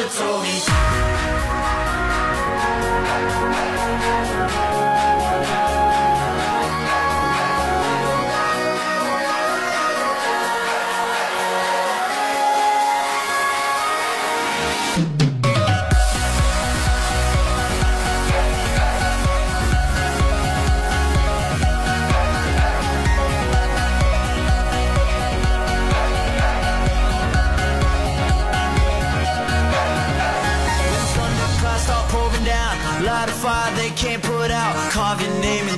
My father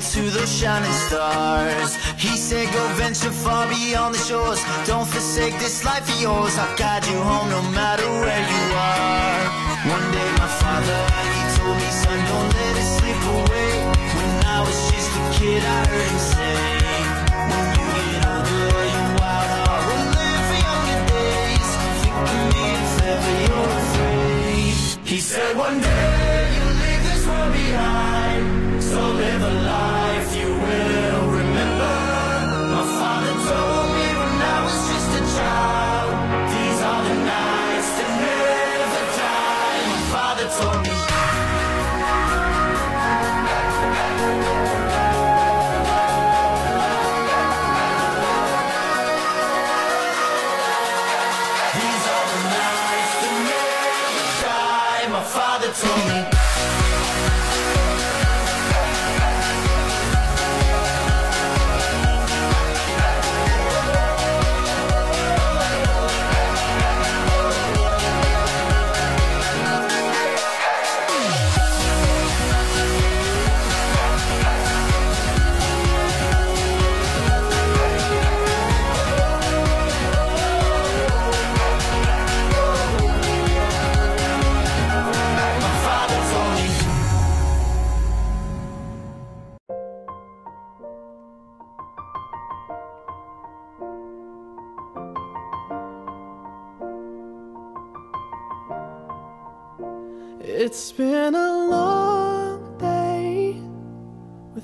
name those shining stars. He said, Go venture far beyond the shores. Don't forsake this life of yours. I'll guide you home no matter where you are. Father told me.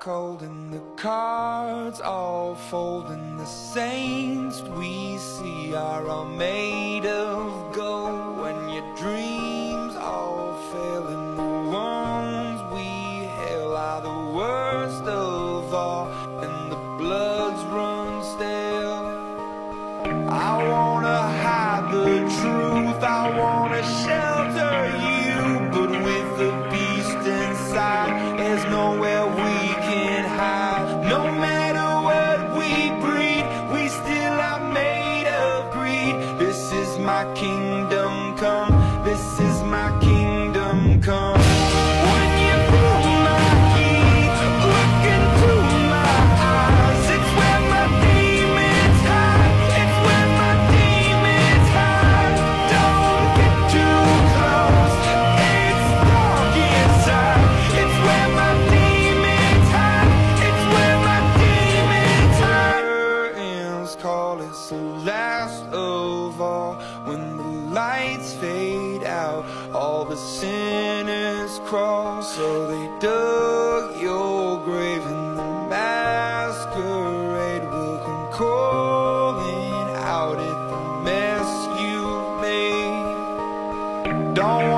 cold and the cards all fold and the saints we see are all made of kingdom come. don't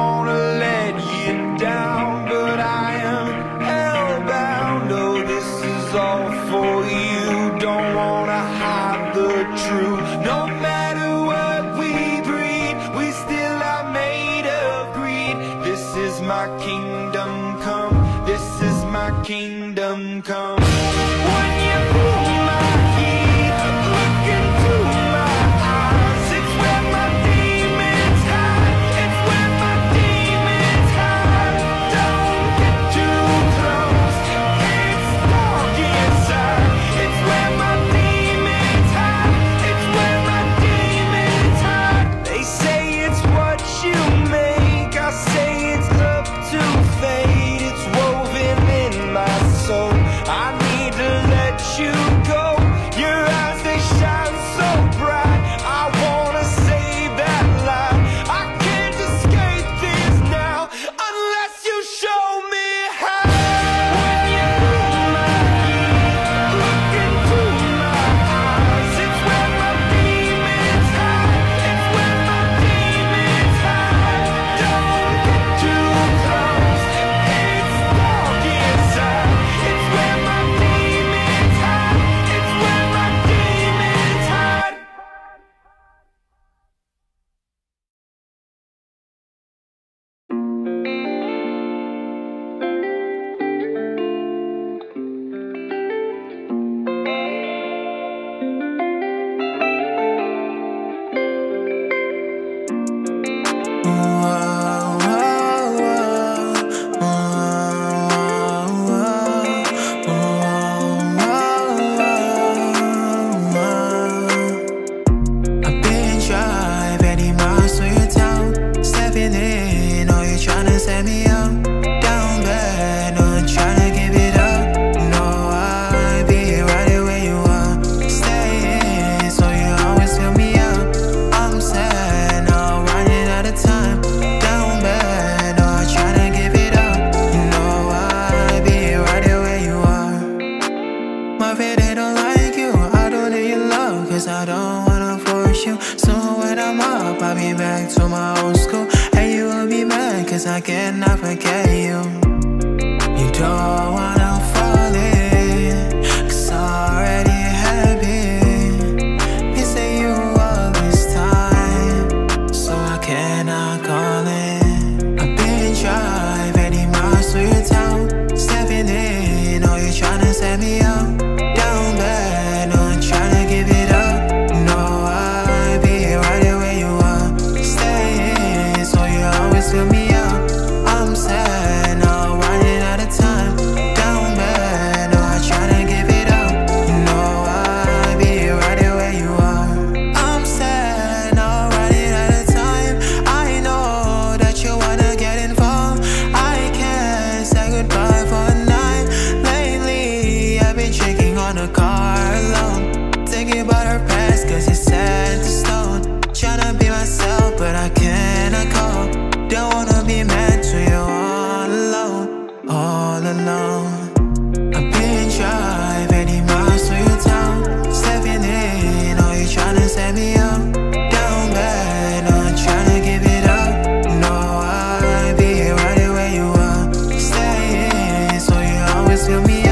till me